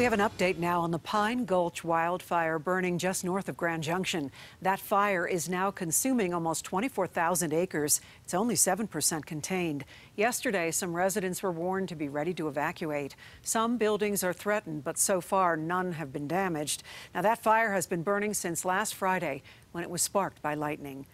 We have an update now on the Pine Gulch wildfire burning just north of Grand Junction. That fire is now consuming almost 24,000 acres. It's only 7% contained. Yesterday, some residents were warned to be ready to evacuate. Some buildings are threatened, but so far none have been damaged. Now, that fire has been burning since last Friday when it was sparked by lightning.